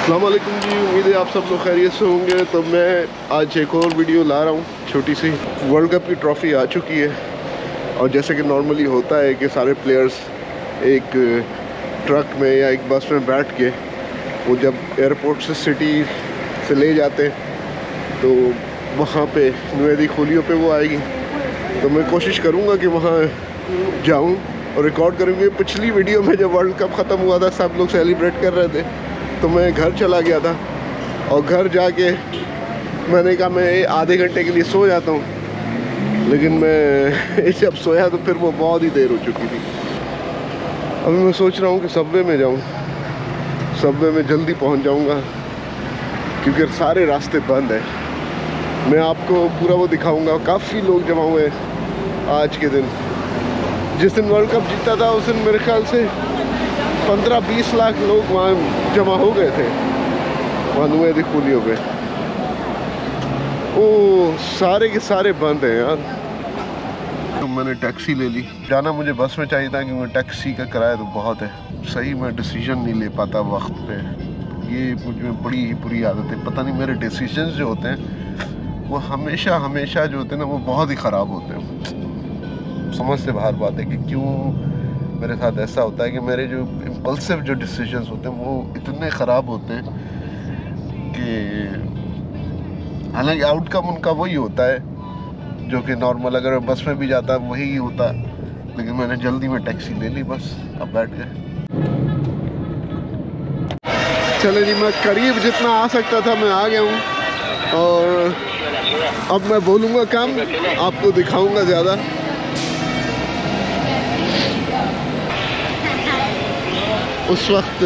अल्लाम जी, उम्मीद है आप सब लोग खैरियत से होंगे। तो मैं आज एक और वीडियो ला रहा हूँ, छोटी सी। वर्ल्ड कप की ट्रॉफ़ी आ चुकी है। और जैसे कि नॉर्मली होता है कि सारे प्लेयर्स एक ट्रक में या एक बस में बैठ के वो जब एयरपोर्ट से सिटी से ले जाते हैं तो वहाँ पे नवेदी खोलियों पे वो आएगी। तो मैं कोशिश करूँगा कि वहाँ जाऊँ और रिकॉर्ड करूँगी। पिछली वीडियो में जब वर्ल्ड कप ख़त्म हुआ था, सब लोग सेलिब्रेट कर रहे थे। तो मैं घर चला गया था और घर जाके मैंने कहा, मैं आधे घंटे के लिए सो जाता हूँ। लेकिन मैं जब सोया तो फिर वो बहुत ही देर हो चुकी थी। अभी मैं सोच रहा हूँ कि सबवे में जाऊँ, सबवे में जल्दी पहुँच जाऊँगा, क्योंकि सारे रास्ते बंद हैं। मैं आपको पूरा वो दिखाऊँगा, काफ़ी लोग जमा हुए आज के दिन। जिस दिन वर्ल्ड कप जीता था, उस दिन मेरे ख्याल से पंद्रह बीस लाख लोग वहाँ जमा हो गए थे। वहाँ नुए खुलियों पे ओ, सारे के सारे बंद हैं यार। तो मैंने टैक्सी ले ली। जाना मुझे बस में चाहिए था क्योंकि टैक्सी का किराया तो बहुत है। सही मैं डिसीज़न नहीं ले पाता वक्त पे। ये मुझ बड़ी ही बुरी आदत है। पता नहीं मेरे डिसीज़न जो होते हैं, वो हमेशा हमेशा जो होते हैं ना, वो बहुत ही ख़राब होते हैं। समझ से बाहर बात है कि क्यों मेरे साथ ऐसा होता है कि मेरे जो इम्पल्सिव जो डिसीजंस होते हैं, वो इतने ख़राब होते हैं कि हालाँकि आउटकम उनका वही होता है, जो कि नॉर्मल अगर मैं बस में भी जाता, वही होता। लेकिन मैंने जल्दी में टैक्सी ले ली, बस, अब बैठ गए। चले जी, मैं करीब जितना आ सकता था, मैं आ गया हूँ। और अब मैं बोलूँगा कम, आपको दिखाऊँगा ज़्यादा। उस वक्त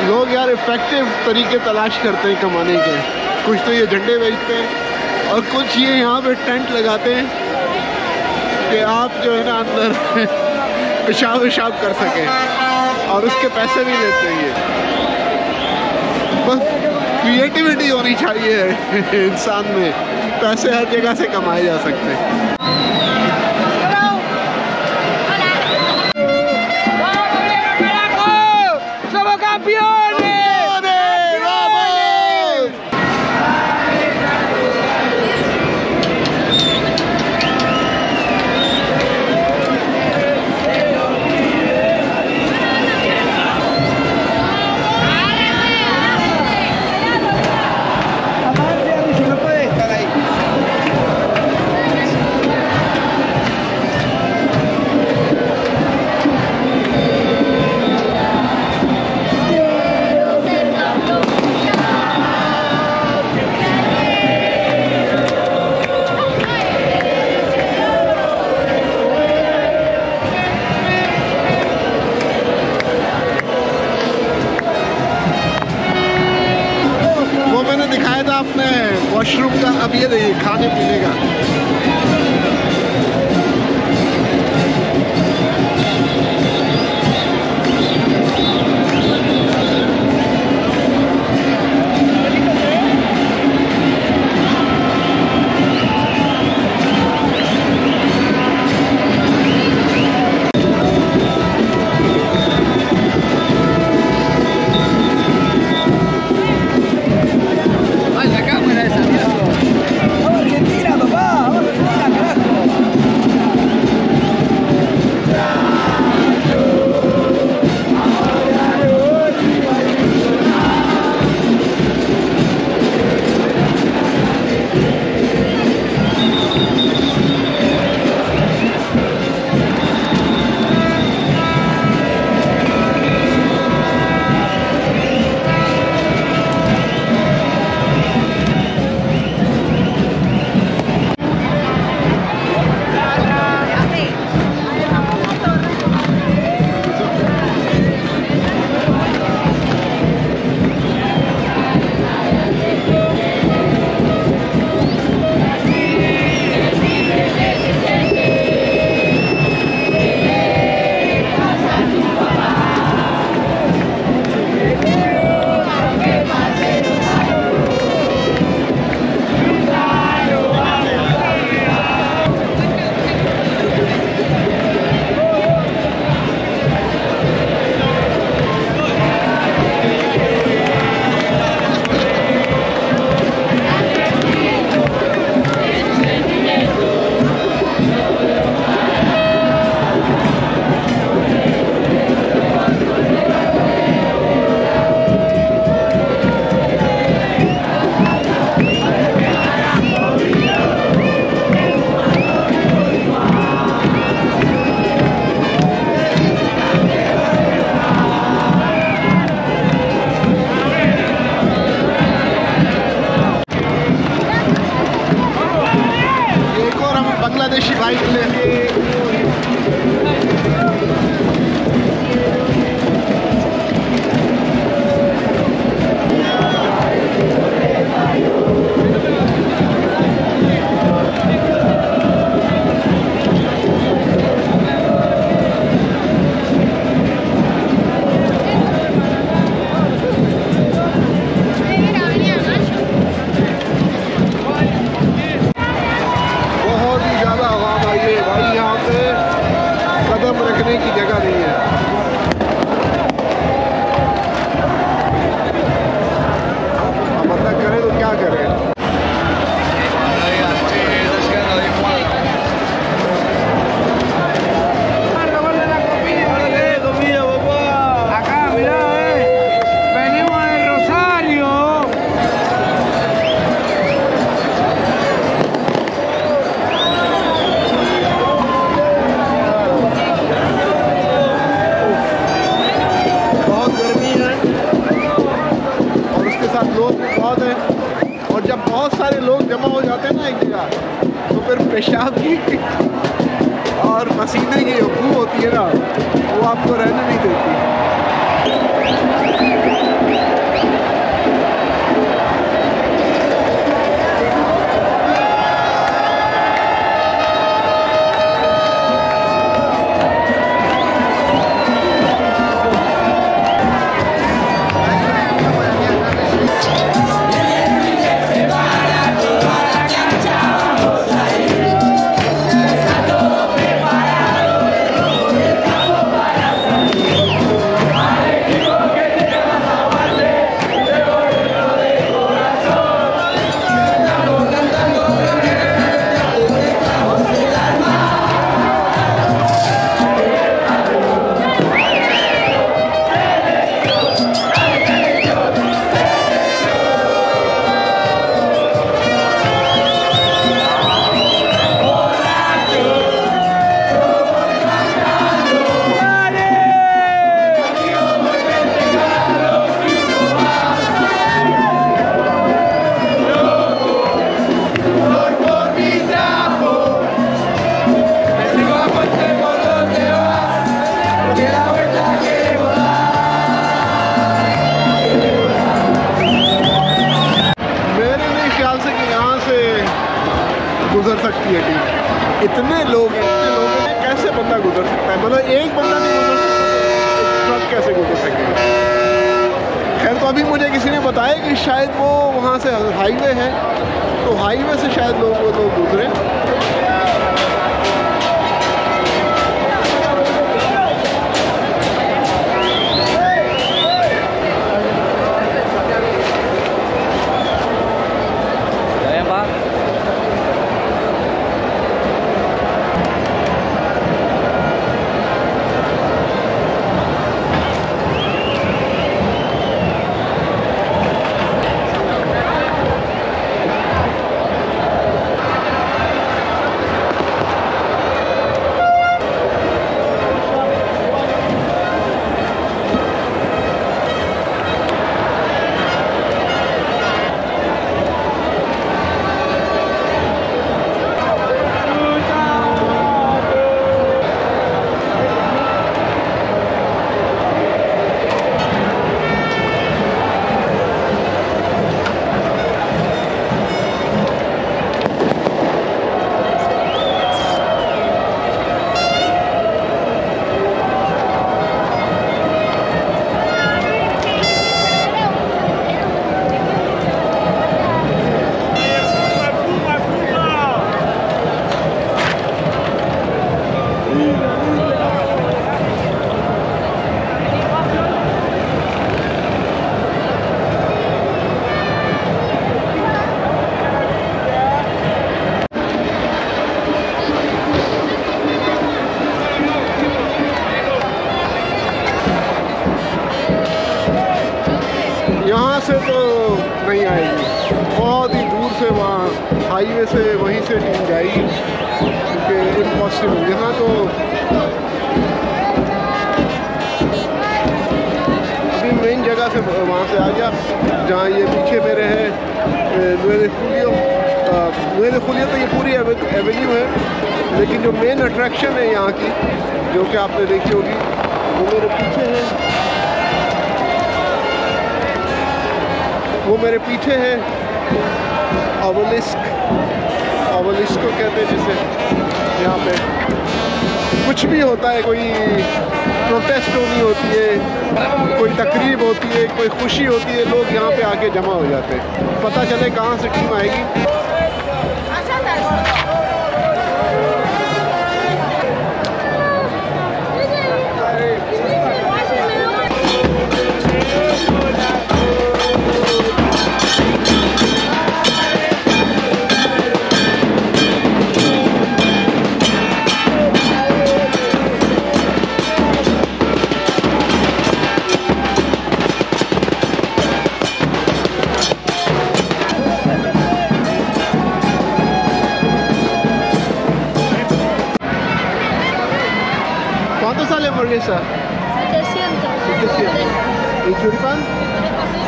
ज़्यादा यार इफ़ेक्टिव तरीके तलाश करते हैं कमाने के। कुछ तो ये झंडे बेचते हैं और कुछ ये यहाँ पे टेंट लगाते हैं कि आप जो है ना अंदर पेशाब विशाब कर सकें और उसके पैसे भी लेते हैं ये। बस क्रिएटिविटी होनी चाहिए इंसान में। पैसे हर जगह से कमाए जा सकते हैं। वॉशरूम का अब ये देखिए खाने पीने का। सारे लोग जमा हो जाते हैं ना एक जगह। तो फिर पेशाब की और पसीने की बू होती है ना, वो आपको रहने नहीं देती। मतलब एक बंदा नहीं गुजर सकता। ट्रक कैसे गुजर सकेगा खैर तो अभी मुझे किसी ने बताया कि शायद वो वहाँ से हाईवे है तो हाईवे से शायद लोग वो लोग गुजरे। जाएगी क्योंकि इम्पॉसिबल यहाँ तो अभी मेन जगह से वहाँ से आ गया। जहाँ ये पीछे मेरे हैं लुए फूलियो मेरे खुलिए तो ये पूरी एवेन्यू है, लेकिन जो मेन अट्रैक्शन है यहाँ की, जो कि आपने देखी होगी, वो मेरे पीछे है। वो मेरे पीछे है अवलिस्क अवलिस्क को कहते हैं जिसे यहाँ पे। कुछ भी होता है, कोई प्रोटेस्ट होनी होती है, कोई तकरीब होती है, कोई खुशी होती है, लोग यहाँ पे आके जमा हो जाते हैं। पता चले कहाँ से टीम आएगी। ¿Cuánto sale hamburguesa? 700. 700. ¿Y choripán?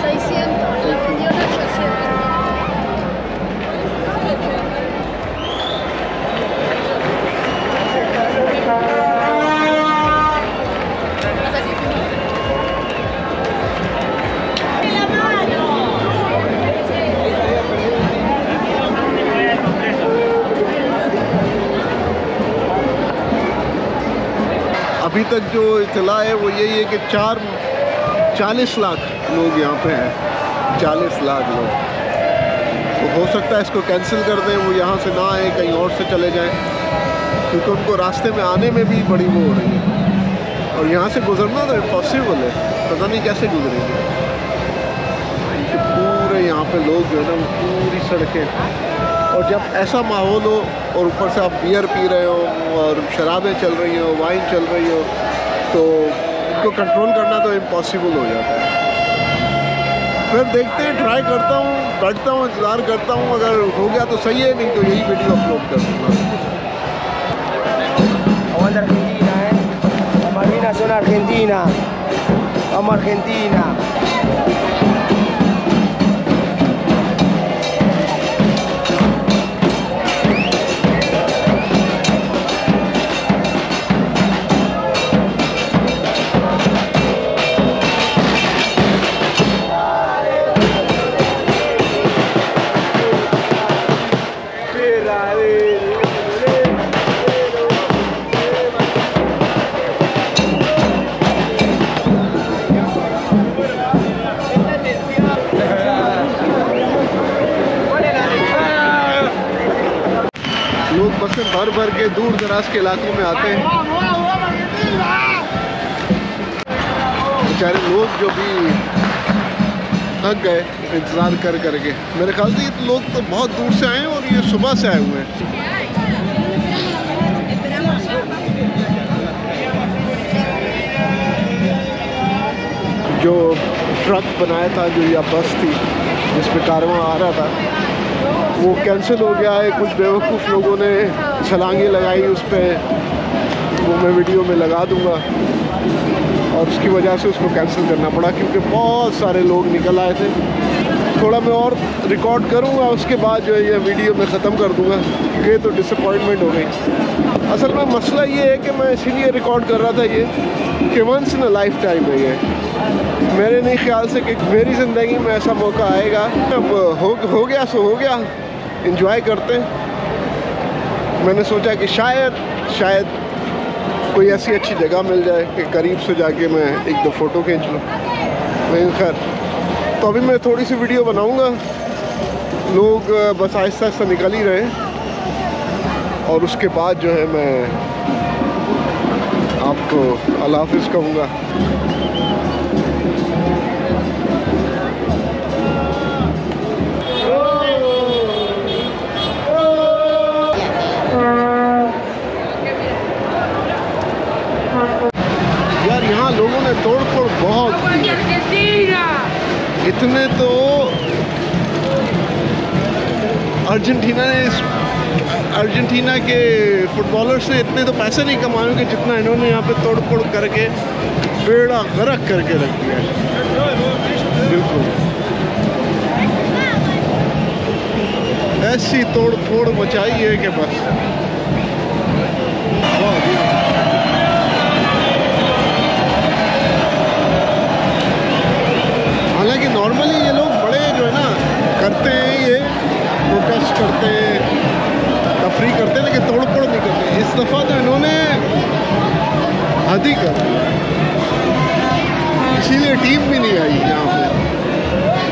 600. Le vendió en 800. अभी तक जो इतला है, वो यही है कि चार, चालीस लाख लोग यहाँ पे हैं। चालीस लाख लोग। तो हो सकता है इसको कैंसिल कर दें, वो यहाँ से ना आए, कहीं और से चले जाएँ। क्योंकि उनको रास्ते में आने में भी बड़ी वो हो रही है। और यहाँ से गुजरना तो इम्पॉसिबल है। पता नहीं कैसे गुजरेंगे। पूरे यहाँ पे लोग जो है ना, वो पूरी सड़कें और जब ऐसा माहौल हो और ऊपर से आप बियर पी रहे हो और शराबें चल रही हो वाइन चल रही हो तो इनको कंट्रोल करना तो इम्पॉसिबल हो जाता है फिर देखते हैं ट्राई करता हूँ, बैठता हूँ, इंतज़ार करता हूँ, अगर हो गया तो सही है, नहीं तो यही वीडियो अपलोड कर दूँगा Argentina. Vamos Argentina. बसें भर भर के दूर दराज के इलाकों में आते हैं। बेचारे लोग जो भी थक गए, इंतज़ार कर करके। मेरे ख्याल से ये तो लोग तो बहुत दूर से आए हैं और ये सुबह से आए हुए हैं। जो ट्रक बनाया था, जो या बस थी, जिस कारवां आ रहा था वो कैंसिल हो गया है, कुछ बेवकूफ़ लोगों ने छलांगे लगाई उस पर वो मैं वीडियो में लगा दूँगा। और उसकी वजह से उसको कैंसिल करना पड़ा, क्योंकि बहुत सारे लोग निकल आए थे। थोड़ा मैं और रिकॉर्ड करूँगा, उसके बाद जो है ये वीडियो मैं ख़त्म कर दूँगा। ये तो डिसअपॉइंटमेंट हो गई। असल में मसला ये है कि मैं इसीलिए रिकॉर्ड कर रहा था ये, कि वंस इन लाइफ टाइम है ये। मेरे नहीं ख्याल से कि मेरी ज़िंदगी में ऐसा मौका आएगा। अब हो हो गया, सो हो गया। इंजॉय करते हैं। मैंने सोचा कि शायद शायद कोई ऐसी अच्छी जगह मिल जाए कि करीब से जाके मैं एक दो फ़ोटो खींच लूँ। लेकिन खैर तो अभी मैं थोड़ी सी वीडियो बनाऊँगा। लोग बस आहिस्ता आहिस्ता निकल ही रहे हैं। और उसके बाद जो है मैं आपको अल्लाह हाफिज़ कहूँगा। इतने तो अर्जेंटीना ने अर्जेंटीना के फुटबॉलर्स ने इतने तो पैसे नहीं कमाए कि जितना इन्होंने यहाँ पे तोड़ फोड़ करके, बेड़ा गर्क करके रख दिया है। बिल्कुल। ऐसी तोड़ फोड़ मचाई है कि बस। प्रोटेस्ट करते तफरी करते लेकिन तोड़ फोड़ नहीं करते इस दफ़ा तो इन्होंने ही कर। इसीलिए टीम भी नहीं आई यहाँ पे।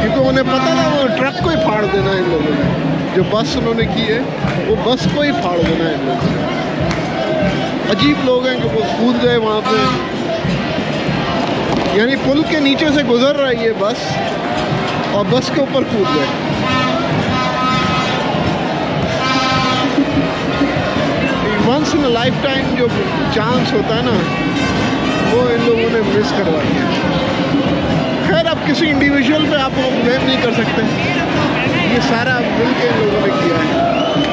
क्योंकि उन्हें पता ना वो ट्रक को ही फाड़ देना इन लोगों ने। जो बस उन्होंने की है, वो बस को ही फाड़ देना इन लोगों ने। अजीब लोग हैं कि वो कूद गए वहाँ पे। यानी पुल के नीचे से गुजर रही है बस, और बस के ऊपर कूद गए। वंस इन लाइफ टाइम जो चांस होता है ना, वो इन लोगों ने मिस करवा दिया। खैर, आप किसी इंडिविजुअल पे आप ब्लेम नहीं कर सकते। ये सारा मिल के इन लोगों ने किया है।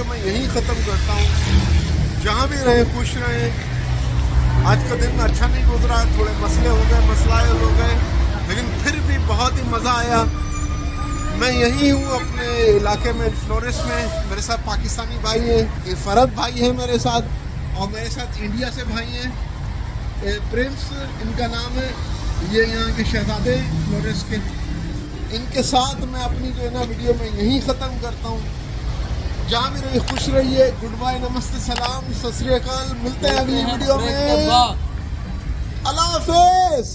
वीडियो मैं यहीं ख़त्म करता हूँ। जहाँ भी रहें, खुश रहें। आज का दिन अच्छा नहीं गुजरा, थोड़े मसले हो गए, मसलाए हो गए, लेकिन फिर भी बहुत ही मज़ा आया। मैं यहीं हूँ अपने इलाके में, फ्लोरिस में। मेरे साथ पाकिस्तानी भाई हैं, ये फरद भाई है मेरे साथ, और मेरे साथ इंडिया से भाई हैं। प्रिंस, इनका नाम है, ये यहाँ के शहजादे फ्लोरिस के। इनके साथ मैं अपनी जो है ना वीडियो में यहीं ख़त्म करता हूँ। जहाँ भी रही खुश रहिए गुड बाय नमस्ते सलाम सत मिलते हैं अगली वीडियो में अल्लाह हाफिज़